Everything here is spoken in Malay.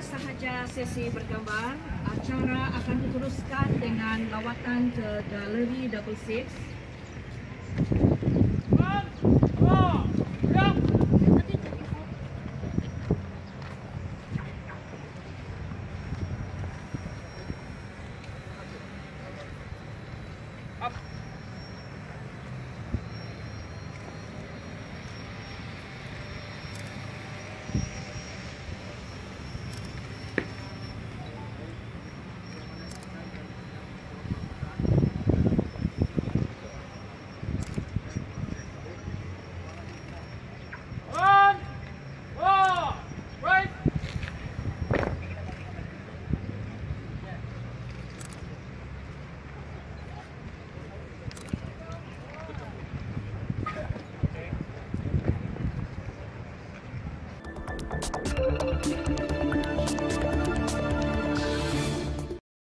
sahaja sesi bergambar, acara akan diteruskan dengan lawatan ke Galeri Double Six. up.